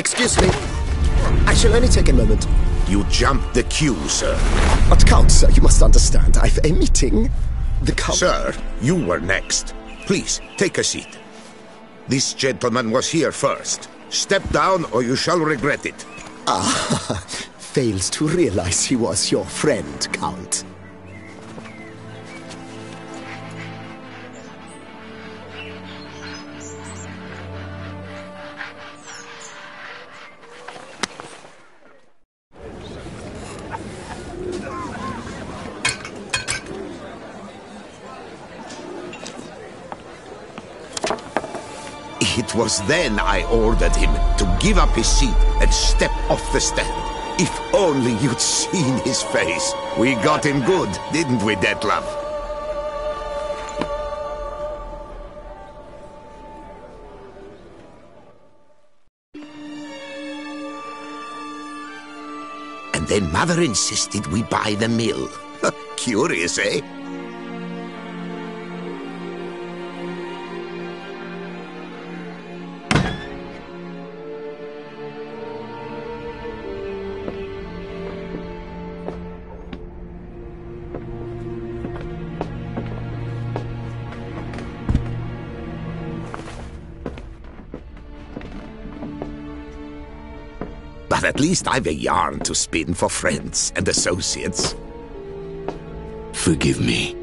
Excuse me. I shall only take a moment. You jumped the queue, sir. But Count, sir, you must understand. I've a meeting. The Count... Sir, you were next. Please, take a seat. This gentleman was here first. Step down or you shall regret it. Ah, fails to realize he was your friend, Count. Was then I ordered him to give up his seat and step off the stand. If only you'd seen his face. We got him good, didn't we, Dettlaff? And then Mother insisted we buy the mill. Curious, eh? At least I've a yarn to spin for friends and associates. Forgive me.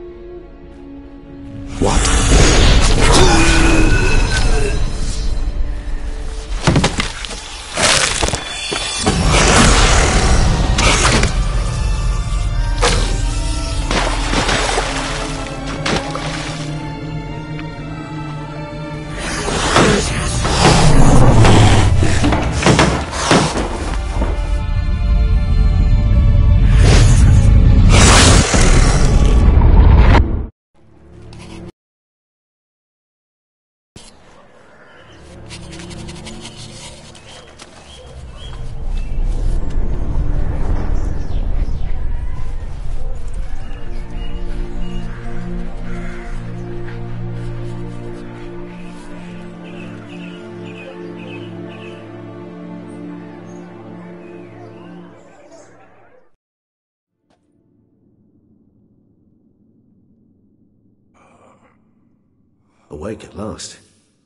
Awake at last.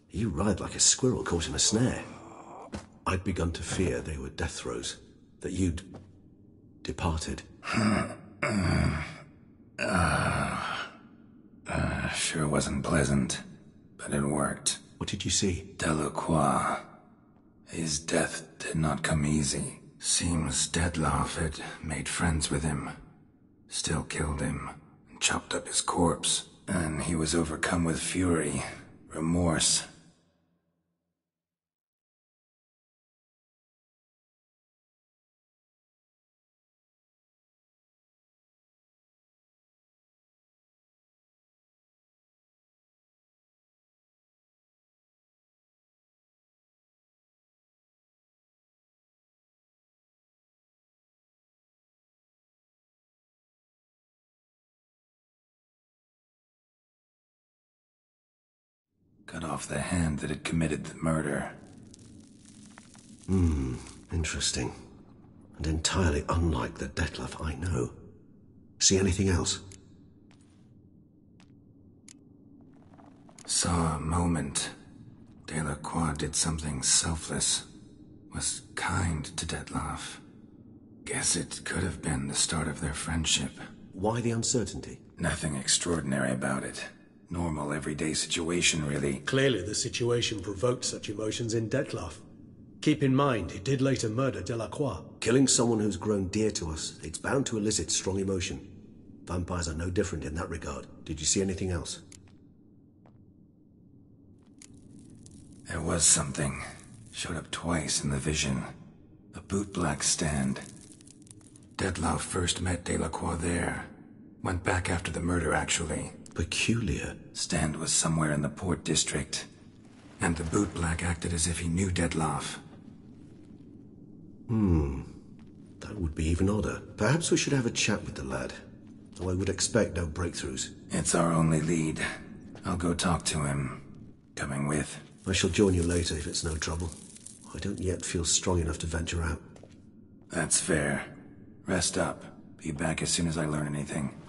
You ride like a squirrel caught in a snare. I'd begun to fear they were death throes, that you'd departed. Uh, sure wasn't pleasant, but it worked. What did you see? Delacroix. His death did not come easy. Seems Dettlaff had made friends with him. Still killed him, and chopped up his corpse. And he was overcome with fury, remorse. Off the hand that had committed the murder. Hmm, interesting. And entirely unlike the Dettlaff I know. See anything else? Saw a moment. Delacroix did something selfless. Was kind to Dettlaff. Guess it could have been the start of their friendship. Why the uncertainty? Nothing extraordinary about it. Normal, everyday situation, really. Clearly, the situation provoked such emotions in Dettlaff. Keep in mind, he did later murder Delacroix. Killing someone who's grown dear to us, it's bound to elicit strong emotion. Vampires are no different in that regard. Did you see anything else? There was something. Showed up twice in the vision. A bootblack stand. Dettlaff first met Delacroix there. Went back after the murder, actually. Peculiar. Stand was somewhere in the port district. And the bootblack acted as if he knew Dettlaff. Hmm. That would be even odder. Perhaps we should have a chat with the lad. Though I would expect no breakthroughs. It's our only lead. I'll go talk to him. Coming with. I shall join you later if it's no trouble. I don't yet feel strong enough to venture out. That's fair. Rest up. Be back as soon as I learn anything.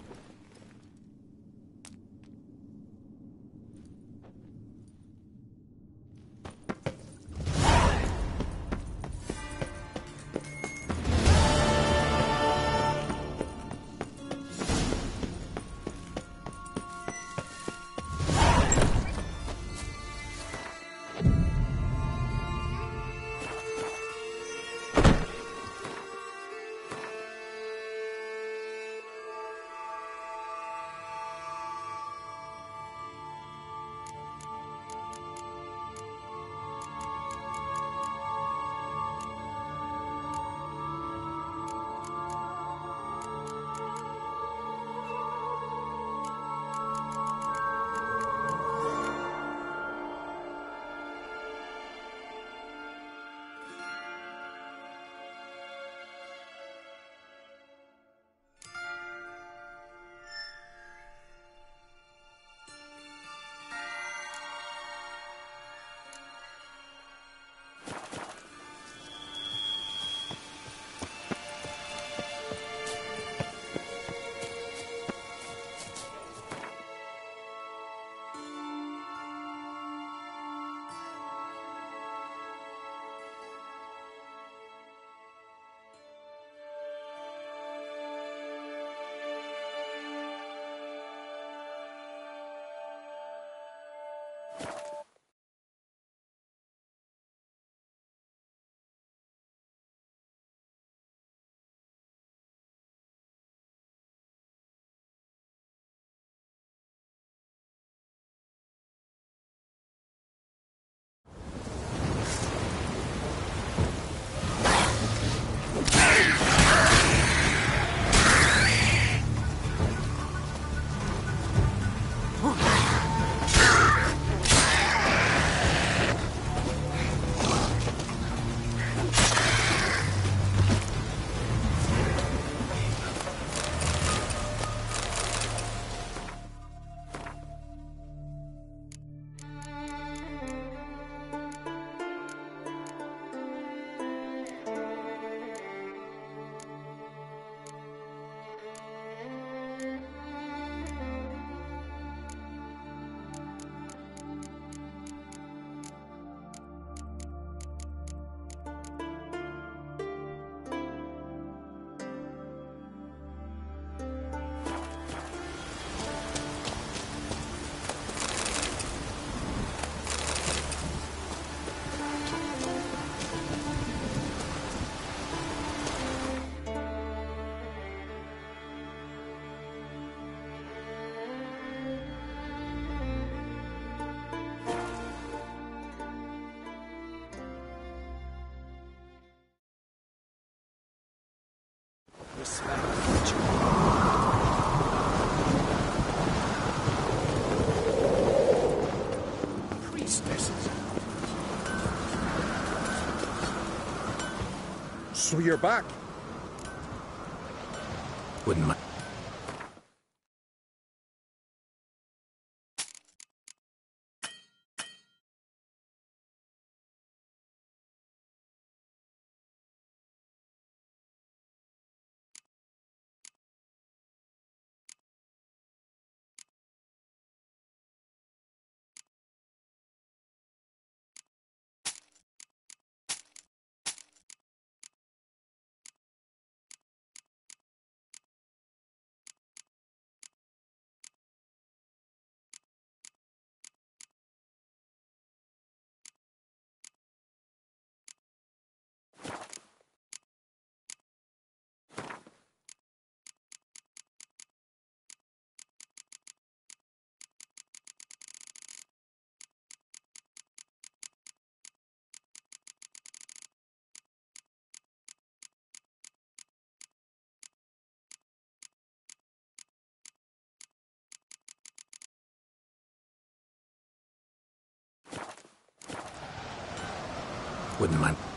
So you're back. Wouldn't mind. Wouldn't mind.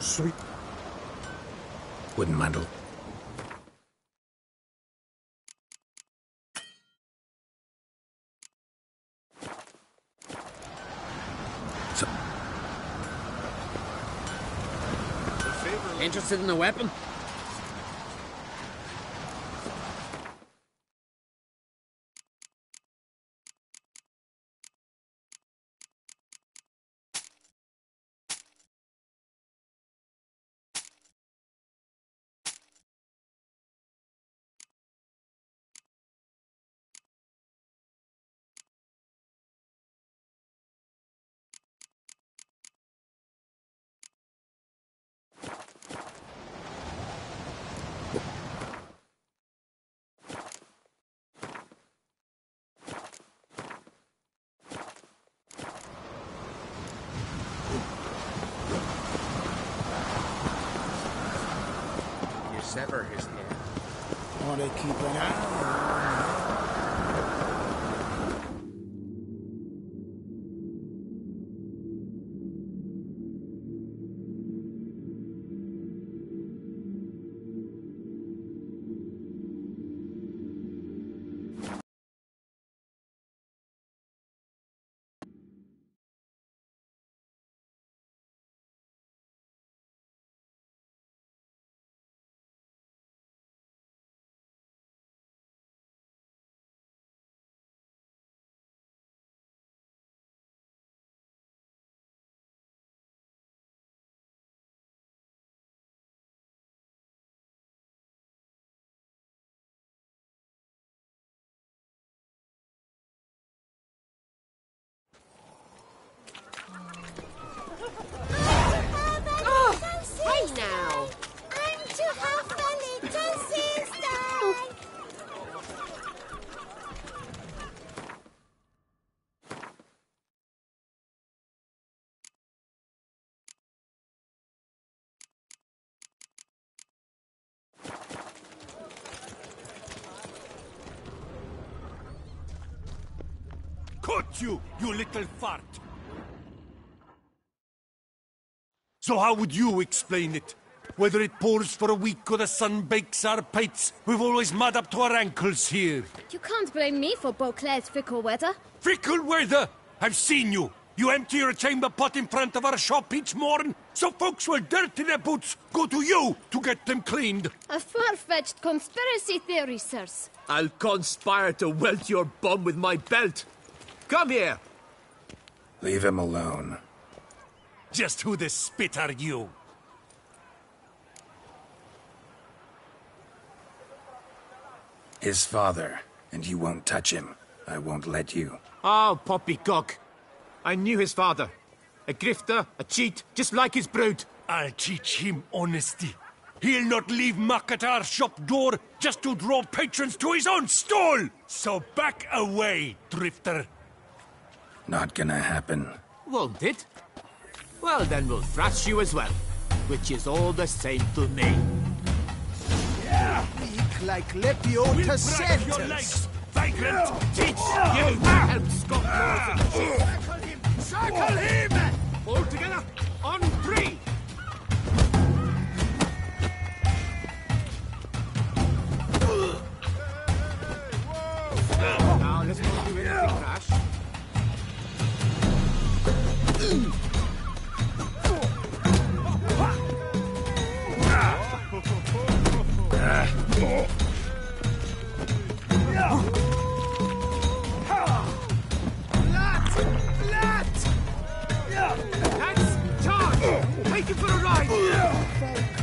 Sweet. Wooden mantle. So, Interested in the weapon? Sever his head. Want to keep an eye little! So how would you explain it? Whether it pours for a week or the sun bakes our pates, we've always mud up to our ankles here. You can't blame me for Beauclair's fickle weather. Fickle weather! I've seen you! You empty your chamber pot in front of our shop each morn, so folks will dirty their boots, go to you to get them cleaned. A far-fetched conspiracy theory, sirs. I'll conspire to welt your bum with my belt. Come here. Leave him alone. Just who the spit are you? His father, and you won't touch him. I won't let you. Ah, oh, poppycock. I knew his father. A grifter, a cheat, just like his brood. I'll teach him honesty. He'll not leave muck our shop door just to draw patrons to his own stall. So back away, drifter. Not gonna happen. Won't it? Well, then we'll thrash you as well. Which is all the same to me. Weak like Lepio We'll to your legs, vagrant. Teach you to help Scott Lawson. Circle him! Circle him! All together, That's charge! Take for a ride!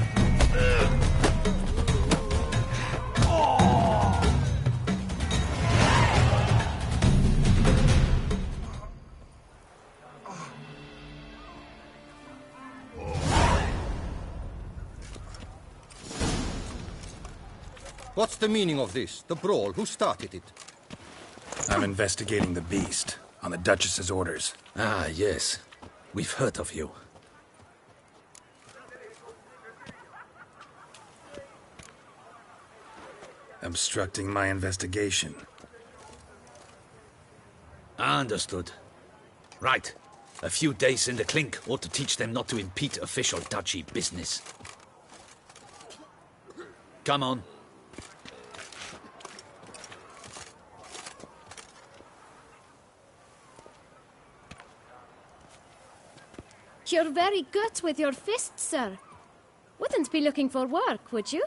What's the meaning of this? The brawl? Who started it? I'm investigating the beast on the Duchess's orders. Ah, yes. We've heard of you. Obstructing my investigation. Understood. Right. A few days in the clink ought to teach them not to impede official duchy business. Come on. You're very good with your fists, sir. Wouldn't be looking for work, would you?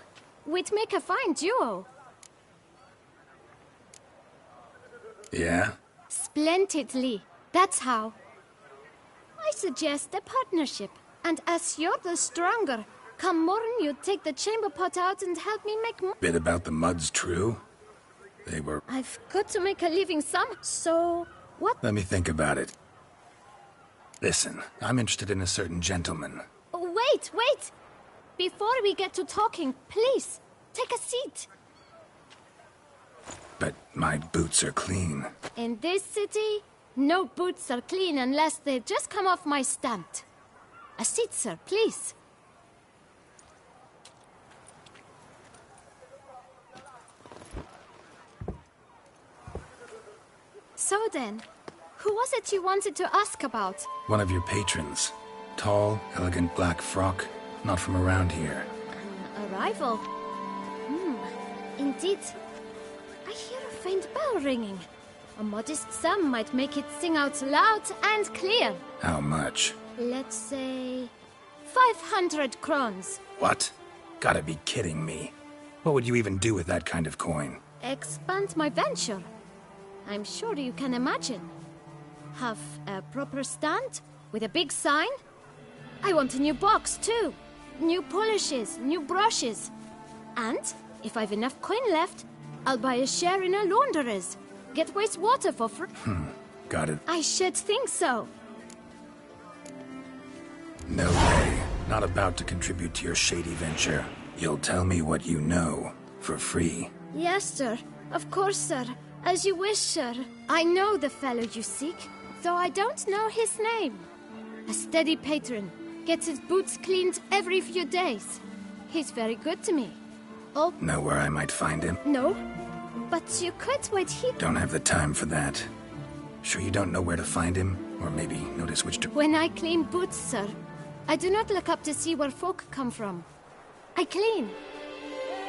We'd make a fine duo. Yeah? Splendidly. That's how. I suggest a partnership. And as you're the stronger, come morn you take the chamber pot out and help me make more. Bit about the muds true? They were. I've got to make a living some, so what? Let me think about it. Listen, I'm interested in a certain gentleman. Oh, wait, wait! Before we get to talking, please, take a seat. But my boots are clean. In this city, no boots are clean unless they just come off my stamp. A seat, sir, please. So then, who was it you wanted to ask about? One of your patrons. Tall, elegant black frock. Not from around here. An arrival? Hmm, indeed. I hear a faint bell ringing. A modest sum might make it sing out loud and clear. How much? Let's say... 500 crowns. What? Gotta be kidding me. What would you even do with that kind of coin? Expand my venture. I'm sure you can imagine. Have a proper stand with a big sign. I want a new box too. New polishes, new brushes. And if I've enough coin left, I'll buy a share in a launderer's. Get wastewater for free. Hmm. Got it. I should think so. No way. Not about to contribute to your shady venture. You'll tell me what you know. For free. Yes, sir. Of course, sir. As you wish, sir. I know the fellow you seek, though I don't know his name. A steady patron. Gets his boots cleaned every few days. He's very good to me. Oh, Know where I might find him? no. But you could wait here. Don't have the time for that. Sure you don't know where to find him? Or maybe notice which to... When I clean boots, sir, I do not look up to see where folk come from. I clean.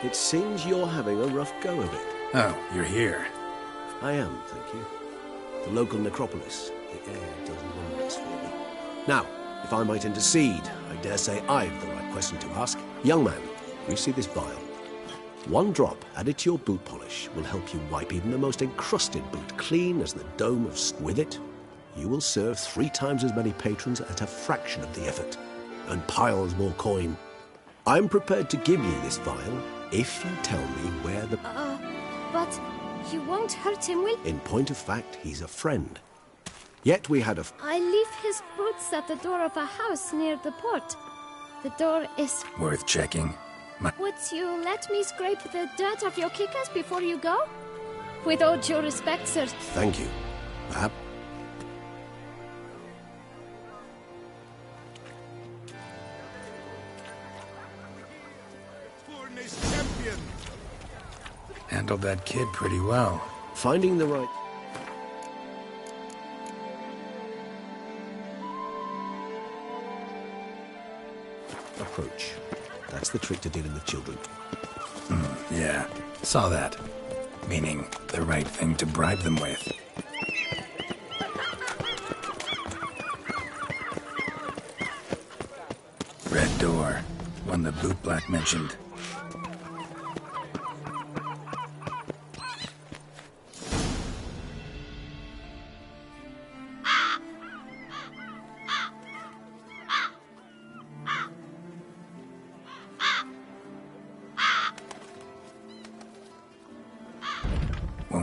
It seems you're having a rough go of it. Oh, you're here. I am, thank you. The local necropolis. The air does wonders for me. Now, if I might intercede, I dare say I've the right question to ask. Young man, you see this vial? One drop added to your boot polish will help you wipe even the most encrusted boot clean as the dome of... With it, you will serve three times as many patrons at a fraction of the effort, and piles more coin. I'm prepared to give you this vial if you tell me where the... Uh, but you won't hurt him, will In point of fact, he's a friend. Yet we had a... f- I leave his boots at the door of a house near the port. The door is... Worth checking. My... Would you let me scrape the dirt off your kickers before you go? With all due respect, sir. Thank you. Perhaps... Handled that kid pretty well. Finding the right... Approach. That's the trick to dealing with children. Hmm, yeah, saw that. Meaning, the right thing to bribe them with. Red door. One the bootblack mentioned.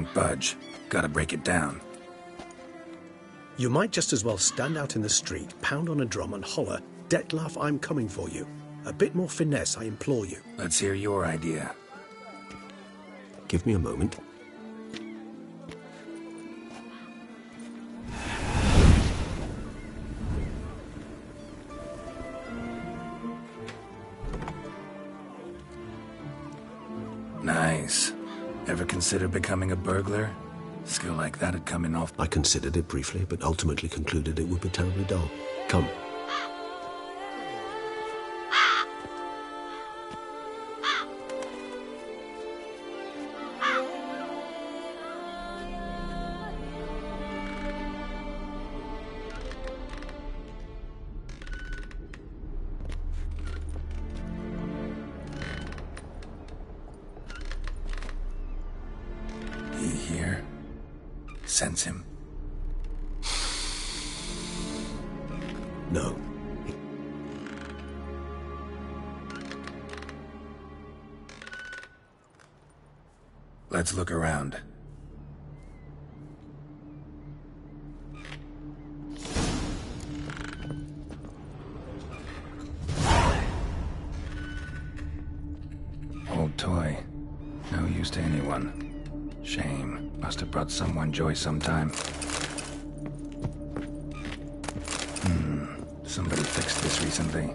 Won't budge. Gotta break it down. You might just as well stand out in the street, pound on a drum, and holler, Dettlaff, I'm coming for you. A bit more finesse, I implore you. Let's hear your idea. Give me a moment. Consider becoming a burglar? Skill like that'd come in off. I considered it briefly, but ultimately concluded it would be terribly dull. Come. Sometime. Hmm. Somebody fixed this recently.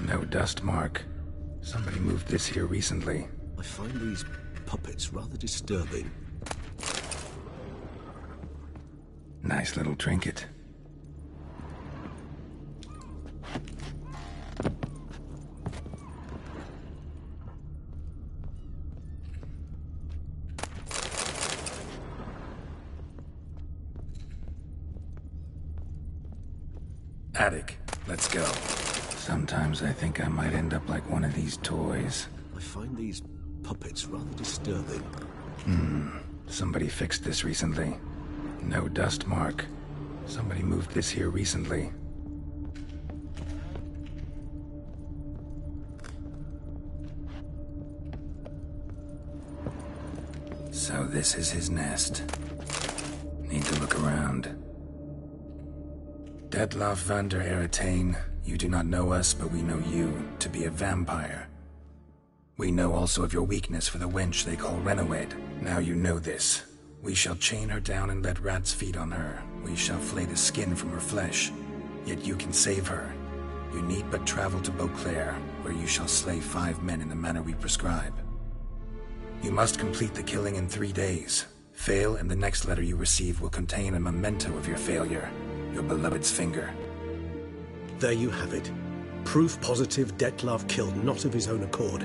No dust mark. Somebody moved this here recently. I find these puppets rather disturbing. Nice little trinket. Attic, let's go. Sometimes I think I might end up like one of these toys. I find these puppets rather disturbing. Hmm. Somebody fixed this recently. No dust mark. Somebody moved this here recently. So this is his nest. Need to look around. Dettlaff van der Eretein, you do not know us, but we know you to be a vampire. We know also of your weakness for the wench they call Renowed. Now you know this. We shall chain her down and let rats feed on her. We shall flay the skin from her flesh. Yet you can save her. You need but travel to Beauclair, where you shall slay five men in the manner we prescribe. You must complete the killing in three days. Fail, and the next letter you receive will contain a memento of your failure. Your beloved's finger. There you have it. Proof positive Dettlaff killed not of his own accord.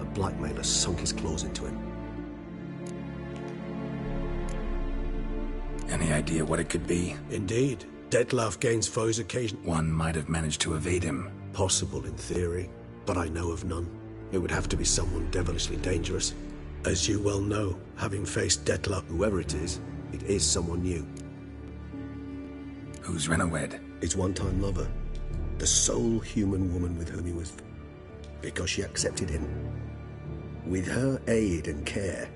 A blackmailer sunk his claws into him. Any idea what it could be? Indeed. Dettlaff gains foes occasionally. One might have managed to evade him. Possible in theory, but I know of none. It would have to be someone devilishly dangerous. As you well know, having faced Dettlaff, whoever it is, it is someone new. Who's Renowed? His one-time lover. The sole human woman with whom he was... Because she accepted him. With her aid and care,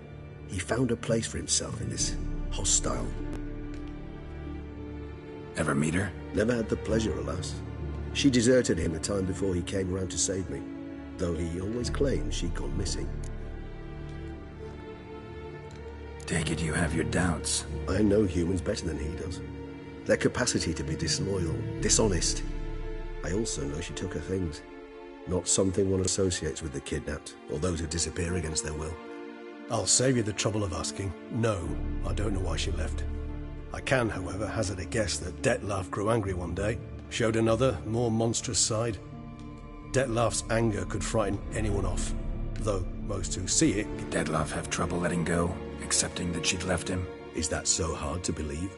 he found a place for himself in this hostile... Ever meet her? Never had the pleasure, alas. She deserted him a time before he came around to save me, though he always claimed she'd gone missing. Take it you have your doubts. I know humans better than he does. Their capacity to be disloyal, dishonest. I also know she took her things. Not something one associates with the kidnapped, or those who disappear against their will. I'll save you the trouble of asking. No, I don't know why she left. I can, however, hazard a guess that Dettlaff grew angry one day, showed another, more monstrous side. Dettlaff's anger could frighten anyone off, though most who see it... Did Detlef have trouble letting go, accepting that she'd left him? Is that so hard to believe?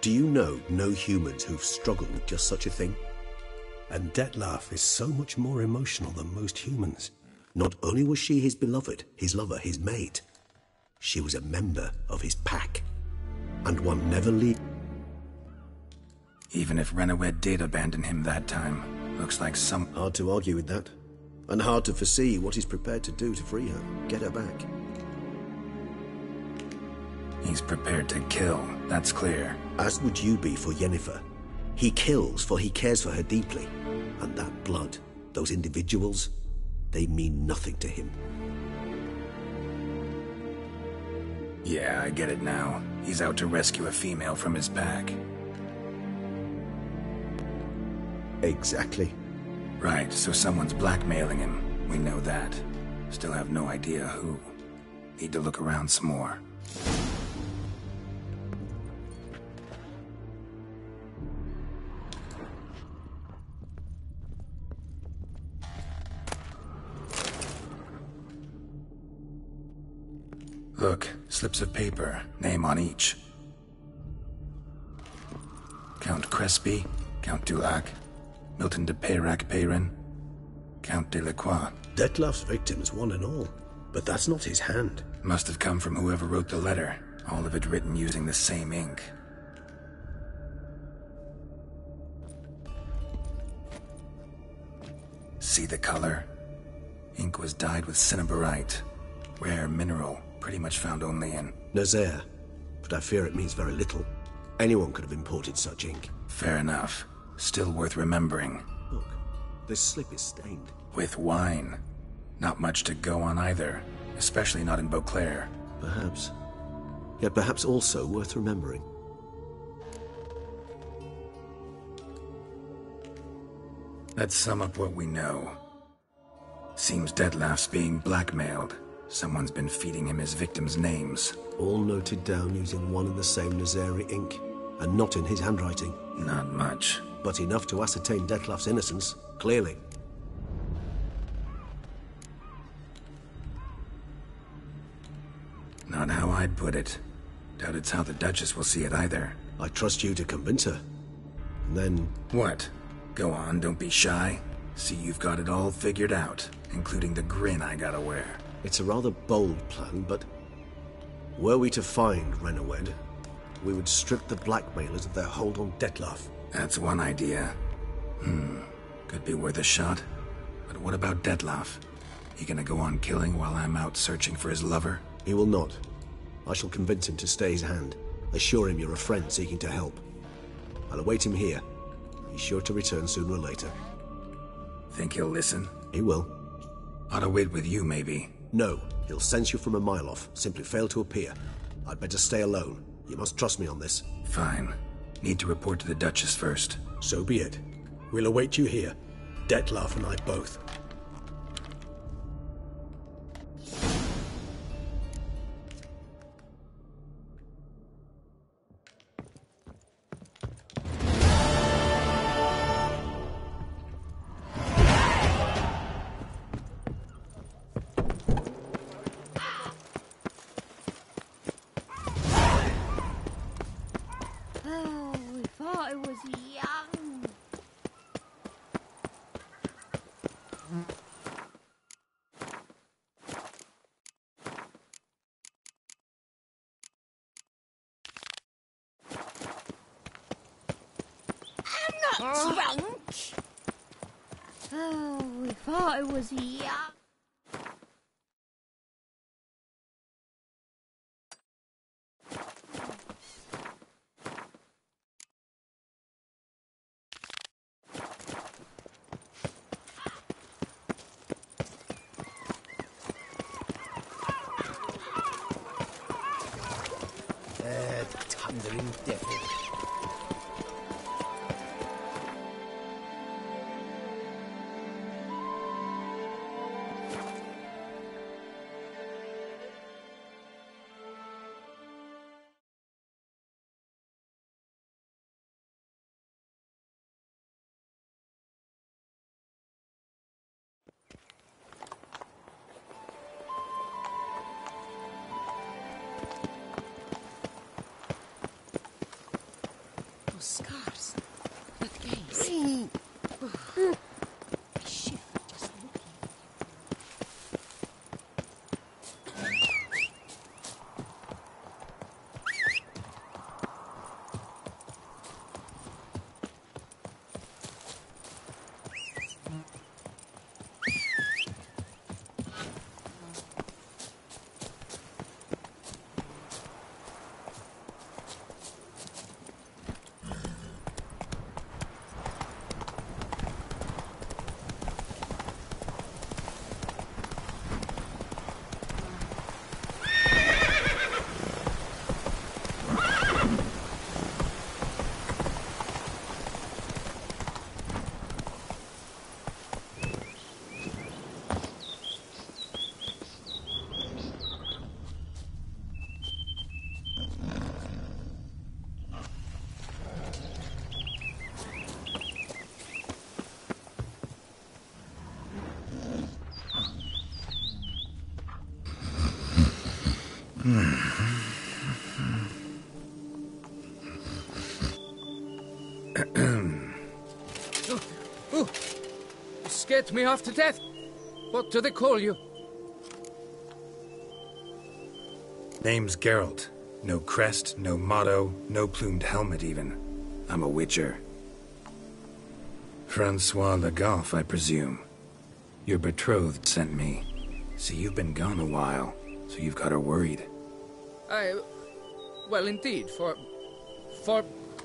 Do you know no humans who've struggled with just such a thing? And Dettlaff is so much more emotional than most humans. Not only was she his beloved, his lover, his mate, she was a member of his pack. And one never leaves. Even if Rhena did abandon him that time, looks like some... Hard to argue with that. And hard to foresee what he's prepared to do to free her, get her back. He's prepared to kill, that's clear. As would you be for Yennefer. He kills for he cares for her deeply. And that blood, those individuals, they mean nothing to him. Yeah, I get it now. He's out to rescue a female from his pack. Exactly. Right, so someone's blackmailing him. We know that. Still have no idea who. Need to look around some more. Look, slips of paper, name on each. Count Crespi, Count Dulac, Milton de Peyrac Peyrin, Count Delacroix. Dettlaff's victims, one and all. But that's not his hand. Must have come from whoever wrote the letter, all of it written using the same ink. See the color? Ink was dyed with cinnabarite, rare mineral, pretty much found only in... Nazaire. But I fear it means very little. Anyone could have imported such ink. Fair enough. Still worth remembering. Look, this slip is stained. With wine. Not much to go on either, especially not in Beauclair. Perhaps. Yet perhaps also worth remembering. Let's sum up what we know. Seems Dettlaff's being blackmailed. Someone's been feeding him his victims' names. All noted down using one and the same Nazairi ink, and not in his handwriting. Not much. But enough to ascertain Dettlaff's innocence, clearly. Not how I'd put it. Doubt it's how the Duchess will see it either. I trust you to convince her. And then... What? Go on, don't be shy. See you've got it all figured out, including the grin I gotta wear. It's a rather bold plan, but... Were we to find Rhena, we would strip the blackmailers of their hold on Dettlaff. That's one idea. Hmm. Could be worth a shot. But what about Dettlaff? He gonna go on killing while I'm out searching for his lover? He will not. I shall convince him to stay his hand. Assure him you're a friend seeking to help. I'll await him here. He's sure to return sooner or later. Think he'll listen? He will. Ought to wait with you, maybe. No, he'll sense you from a mile off. Simply fail to appear. I'd better stay alone. You must trust me on this. Fine. Need to report to the Duchess first. So be it. We'll await you here. Dettlaff and I both. Scared me to death. What do they call you? Name's Geralt. No crest, no motto, no plumed helmet even. I'm a witcher. Francois Le Goff, I presume. Your betrothed sent me. See, you've been gone a while, so you've got her worried. I. Well, indeed, for. For.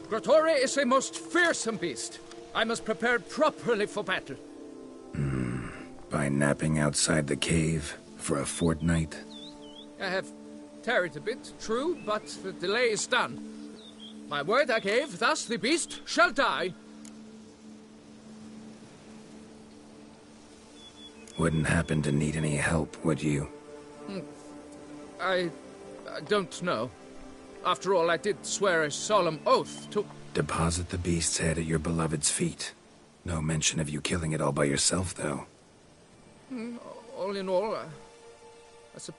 Grottore is a most fearsome beast. I must prepare properly for battle. Napping outside the cave for a fortnight? I have tarried a bit, true, but the delay is done. My word I gave, thus the beast shall die. Wouldn't happen to need any help, would you? Hmm. I. I don't know. After all, I did swear a solemn oath to. Deposit the beast's head at your beloved's feet. No mention of you killing it all by yourself, though. Hmm, All in all, I, I sup-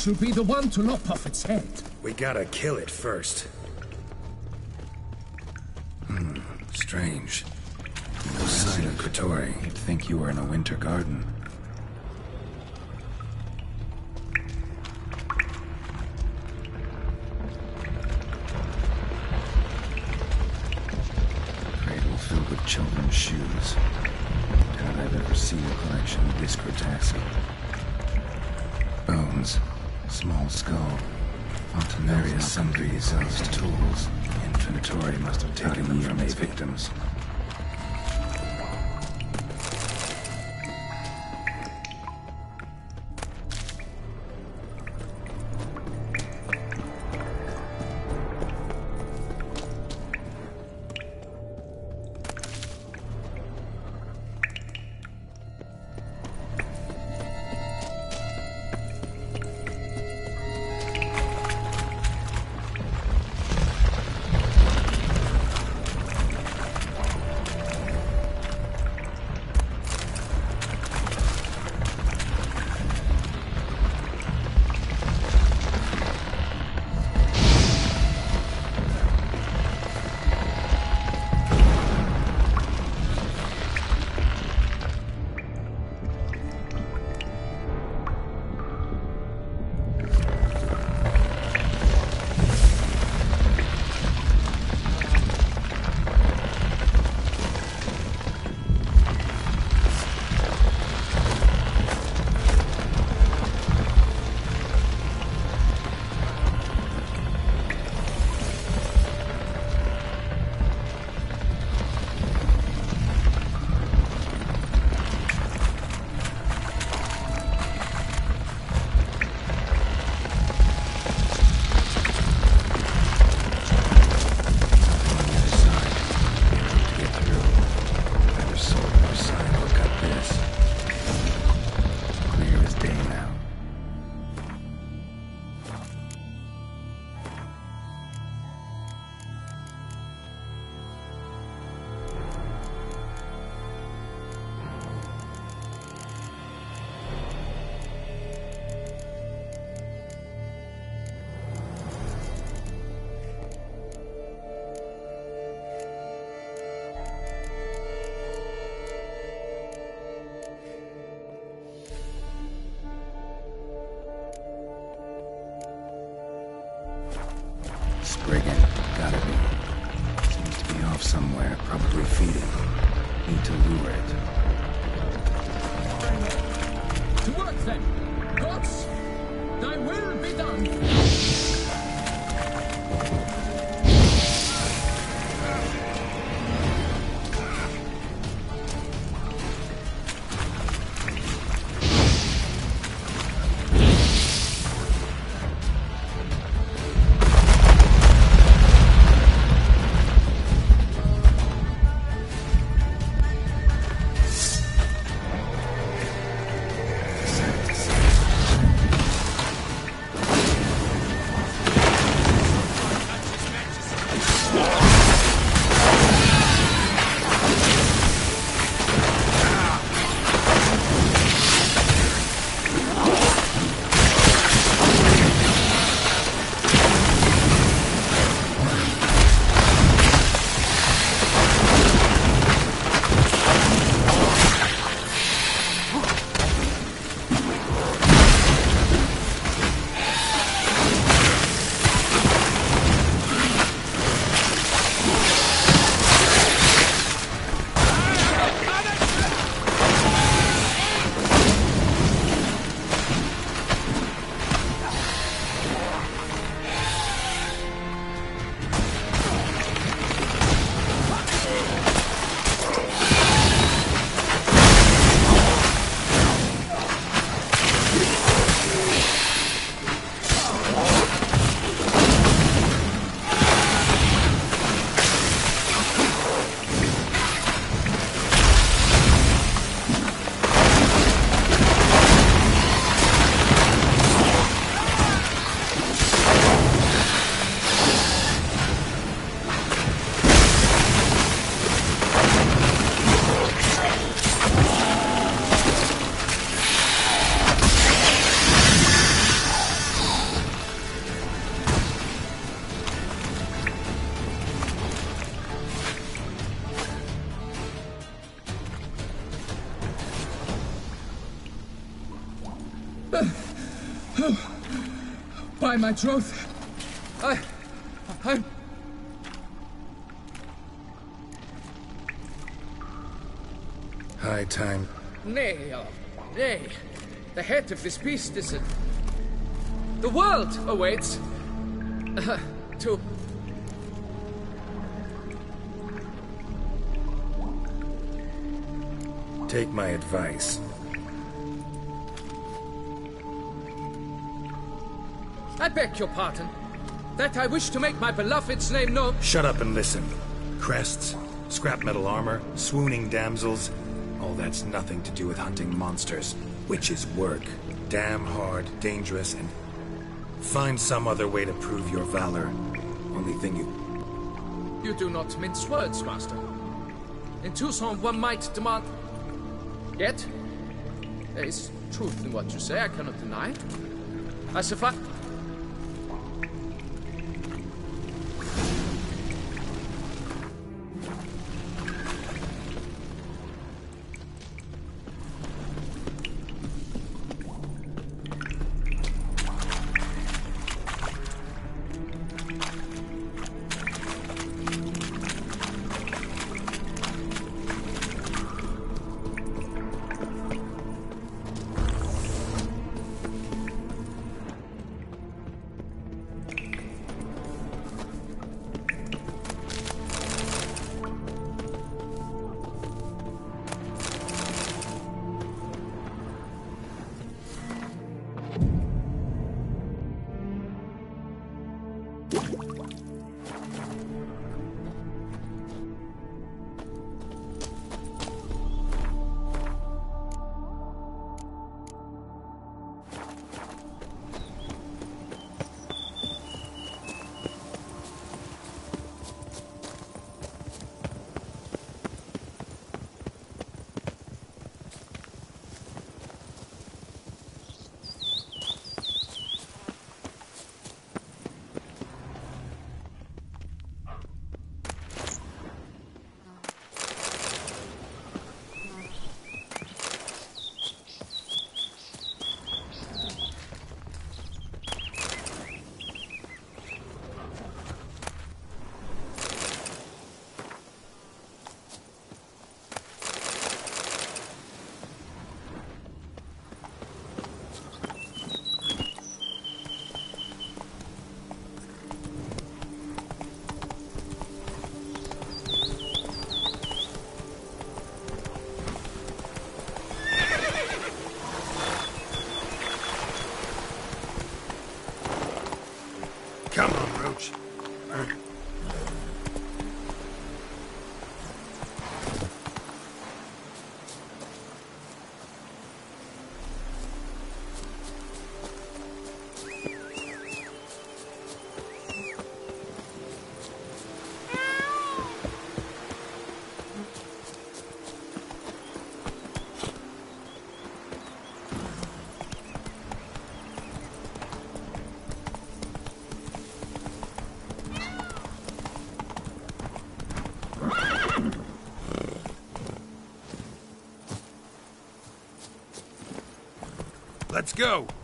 But I shall be the one to lop off its head. We gotta kill it first. Hmm, strange. No sign of Grottore. You'd think you were in a winter garden. Cradle filled with children's shoes. Doubt I've ever seen a collection this grotesque. Bones, small skull, Fontanaria sundries of tools. Inventory must have taken them from its victims. Off somewhere, probably feeding. Need to lure it. To then. My troth, I. I'm. High time. Nay, oh, nay. The head of this beast is a. The world awaits. Uh, to. Take my advice. I beg your pardon. That I wish to make my beloved's name known. Shut up and listen. Crests, scrap metal armor, swooning damsels. All that's nothing to do with hunting monsters. Witches work. Damn hard, dangerous, and find some other way to prove your valor. Only thing you You do not mince words, Master. In Toussaint, one might demand. Yet, there is truth in what you say, I cannot deny. I. Come Let's go.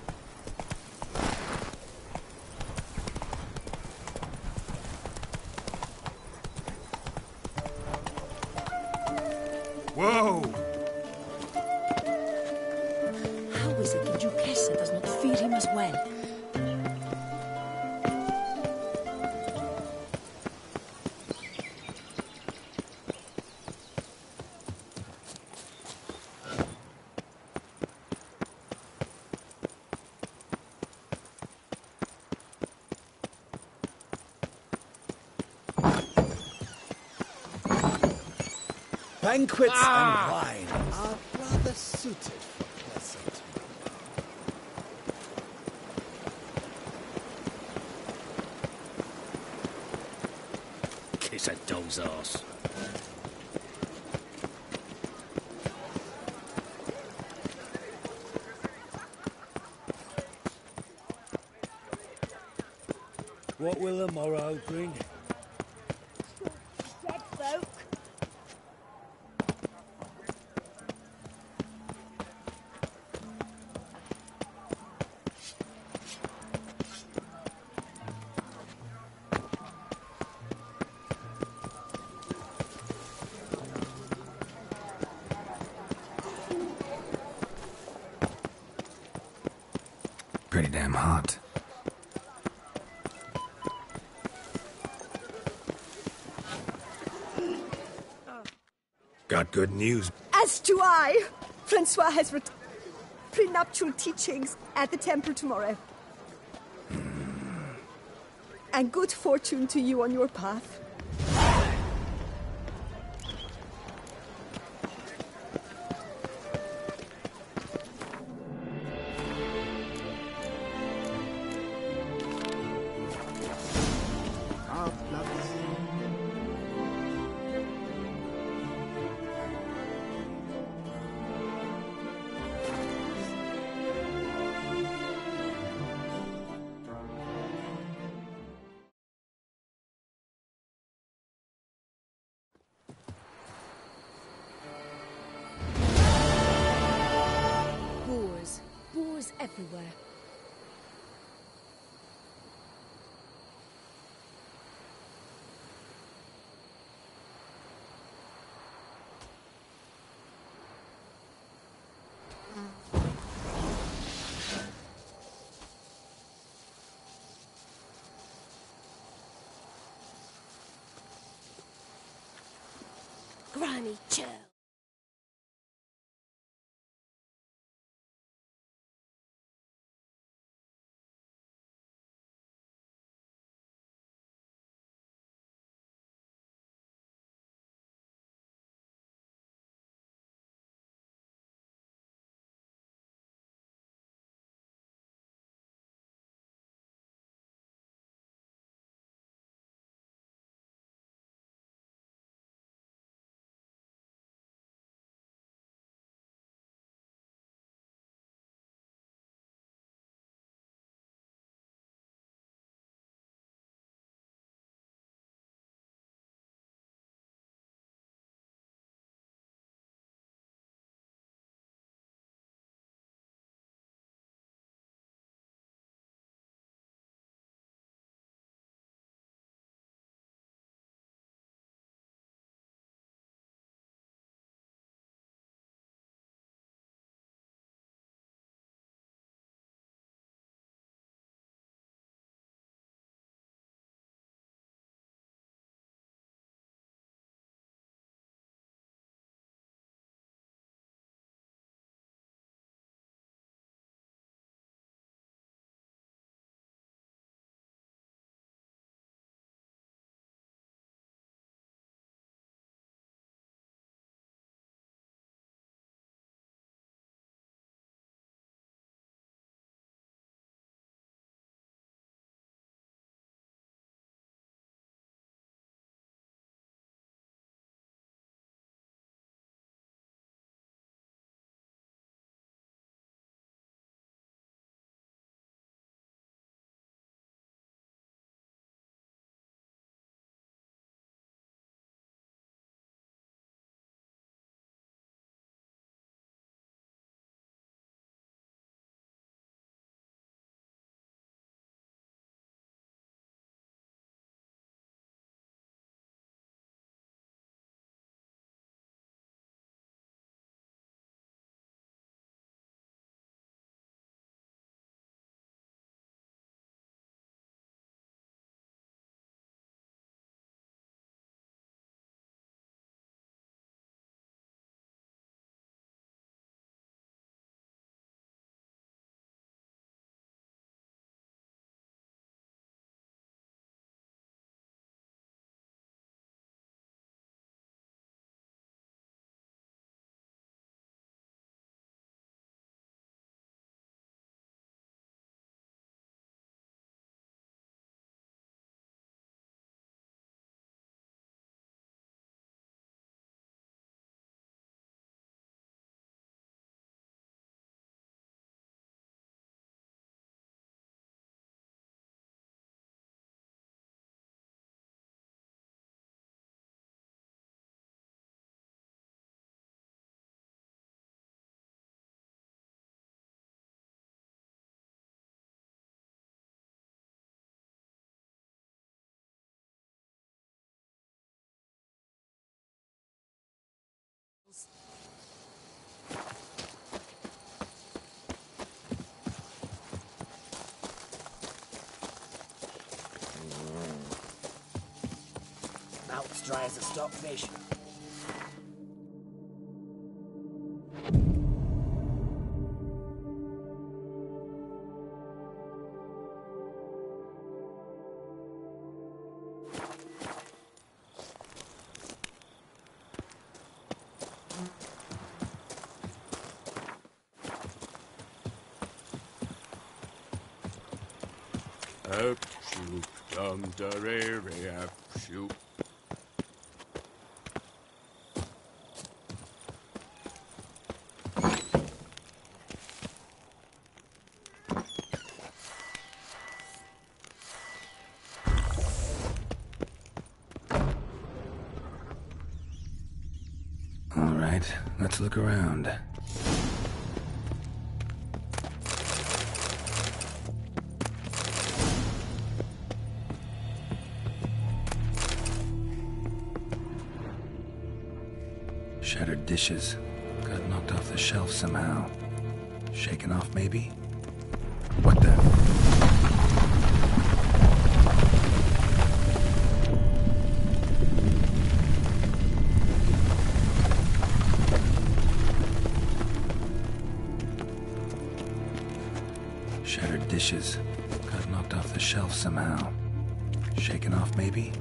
Banquets Ah! and wine are rather suited for pleasant. Kiss a dog's ass. What will the morrow bring? Good news. As do I. Francois has ret- prenuptial teachings at the temple tomorrow. Hmm. And good fortune to you on your path. Dry as a stockfish. Up shoot, dum da re re up shoot. All right, let's look around. Shattered dishes. Got knocked off the shelf somehow. Shaken off, maybe? What the? Dishes. Got knocked off the shelf somehow. Shaken off, maybe?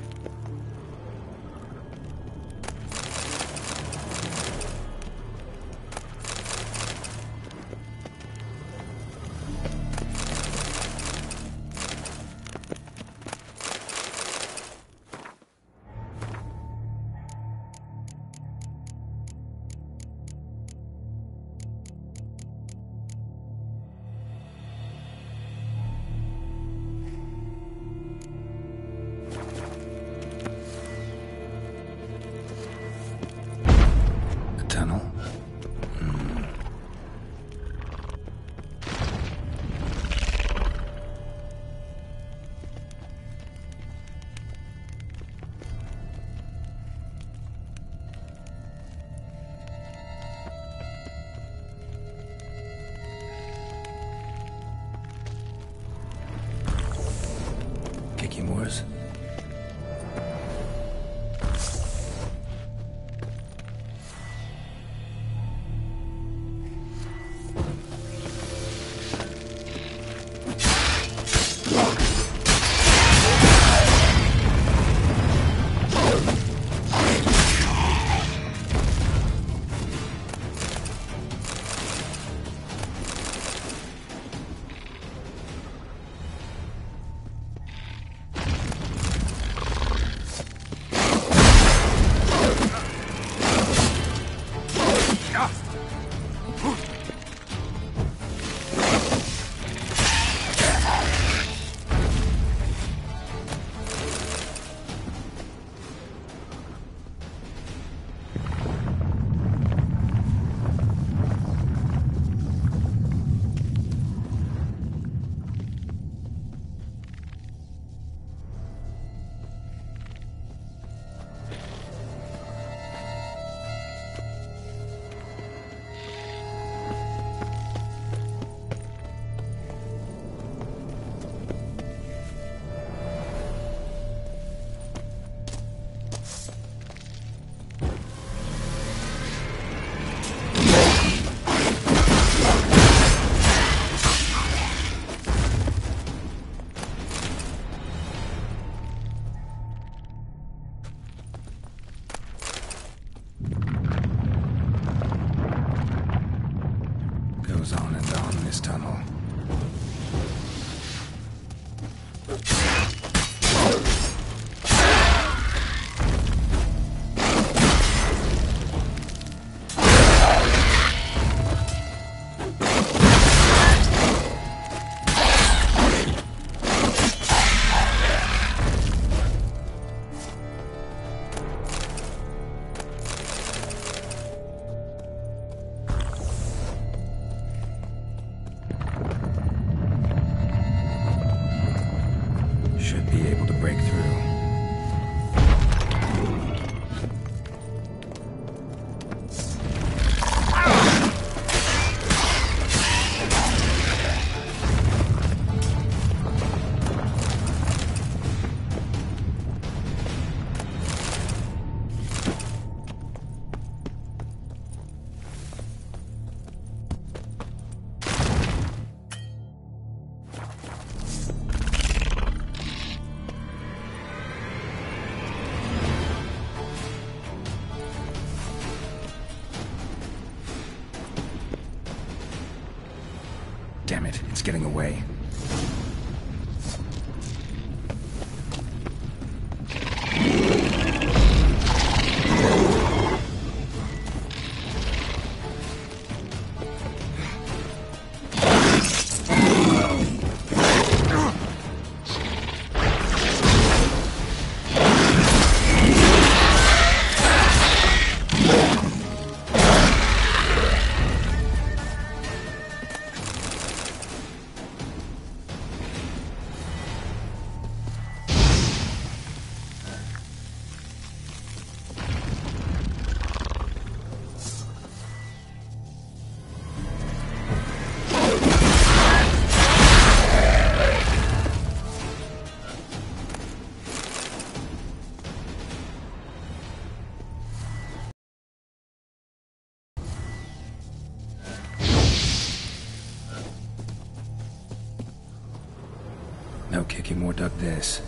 Dug this.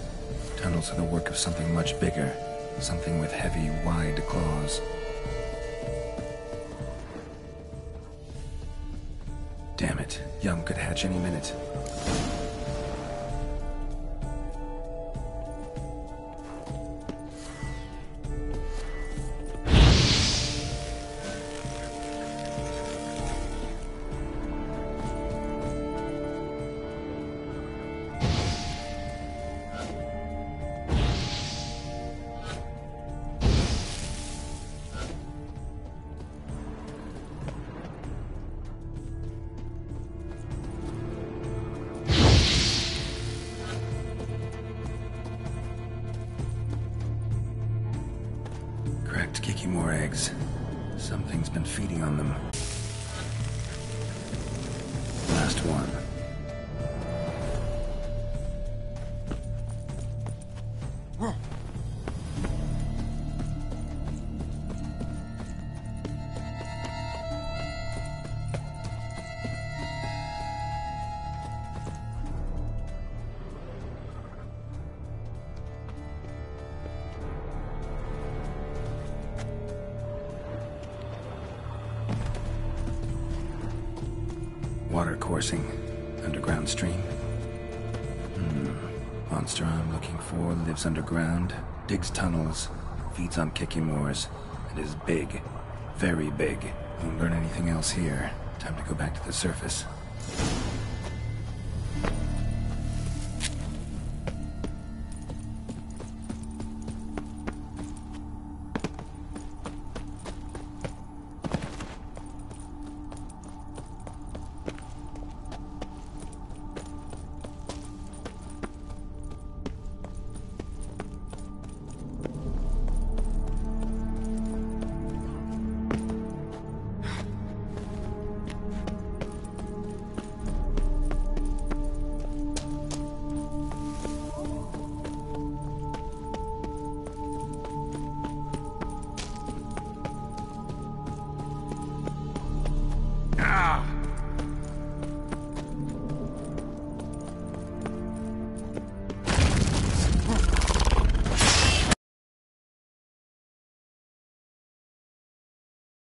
Tunnels are the work of something much bigger. Something with heavy, wide claws. Damn it. Yum could hatch any minute. Cracked Kikimore eggs. Something's been feeding on them. Feeds on Kikimores, and is big. Very big. Won't learn anything else here. Time to go back to the surface.